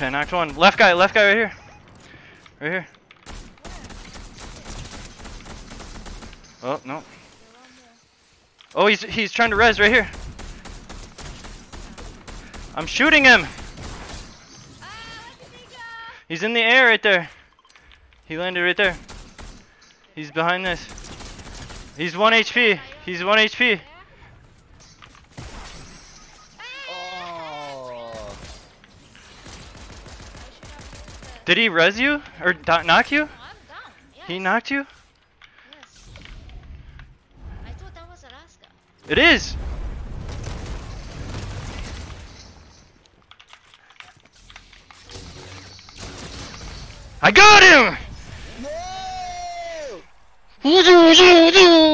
Okay, knocked one. Left guy, left guy right here. Right here. Oh, no. Oh, he's he's trying to res right here. I'm shooting him. He's in the air right there. He landed right there. He's behind this. He's 1 HP. He's 1 HP. Oh. Did he res you? Or do- knock you? Yes. He knocked you? Yes. I thought that was Alaska. It is. I got him! No!